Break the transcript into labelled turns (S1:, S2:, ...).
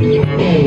S1: Yeah.